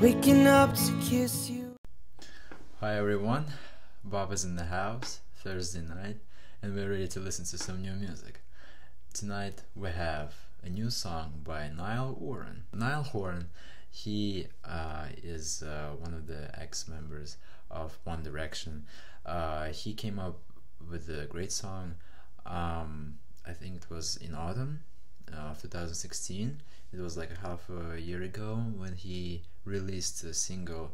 Waking up to kiss you. Hi everyone, Bob is in the house, Thursday night, and we're ready to listen to some new music. Tonight we have a new song by Niall Horan. Niall Horan, he uh, is uh, one of the ex members of One Direction. Uh, he came up with a great song, um, I think it was in autumn of 2016. It was like half a year ago when he released a single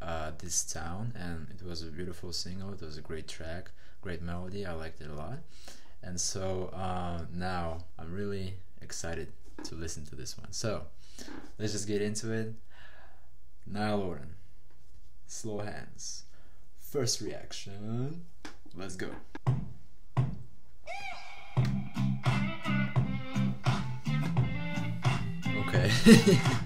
uh, this town and it was a beautiful single. It was a great track great melody. I liked it a lot. And so uh, now i'm really excited to listen to this one. So let's just get into it. Niall Horan, slow hands. First reaction. Let's go. Okay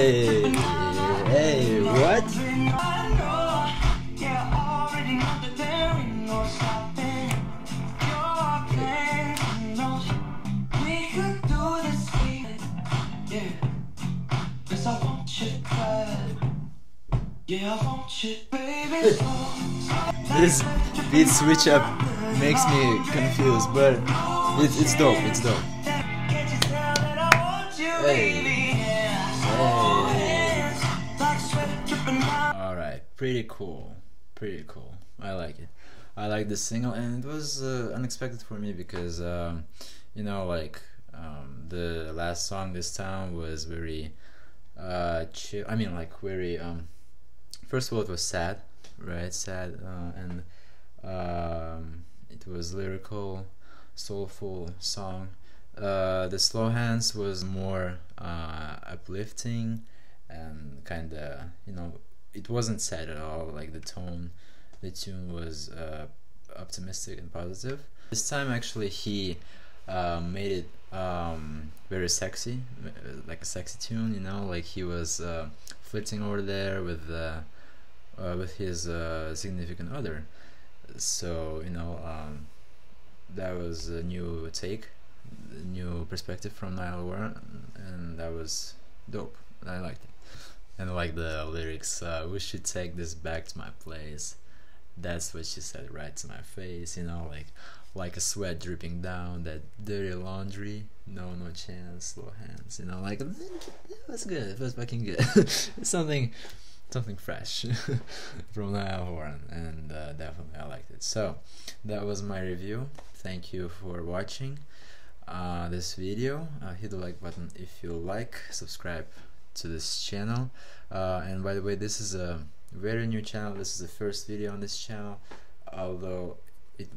This beat switch up makes me confused, but it, it's dope. It's dope. Hey. Hey. All right, pretty cool. Pretty cool. I like it. I like the single, and it was uh, unexpected for me because, um, you know, like um, the last song this town was very uh, chill. I mean, like very. Um, first of all, it was sad, right? Sad, uh, and um, it was lyrical, soulful song. Uh, the slow hands was more uh, uplifting and kind of you know it wasn't sad at all. Like the tone, the tune was uh, optimistic and positive. This time actually he uh, made it um, very sexy, like a sexy tune. You know, like he was uh, over there with uh, with his significant other. So you know um, that was a new take new perspective from Niall Horan, and that was dope. I liked it. And like the lyrics, uh, we should take this back to my place. That's what she said right to my face, you know, like like a sweat dripping down, that dirty laundry, no no chance, slow hands, you know, like it was good, it was fucking good. something something fresh from Horan, and uh, definitely I liked it. So that was my review. Thank you for watching uh, this video uh, hit the like button if you like subscribe to this channel uh, and by the way this is a very new channel this is the first video on this channel although it,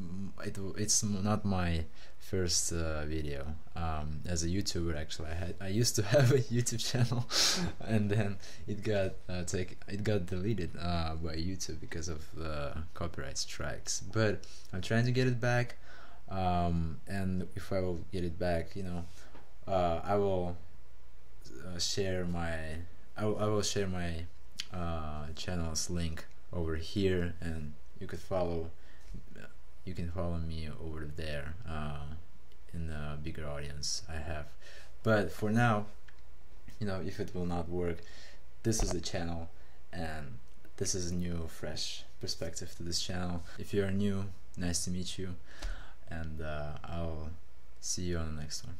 it it's not my first uh, video. Um, as a YouTuber actually I had I used to have a YouTube channel and then it got uh, take it got deleted uh, by YouTube because of copyright strikes. But I'm trying to get it back um, and if I will get it back, you know, uh, I will uh, share my I I will share my uh, channel's link over here, and you could follow you can follow me over there uh, in a bigger audience I have. But for now, you know, if it will not work, this is the channel, and this is a new, fresh perspective to this channel. If you are new, nice to meet you and uh, I'll see you on the next one.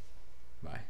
Bye.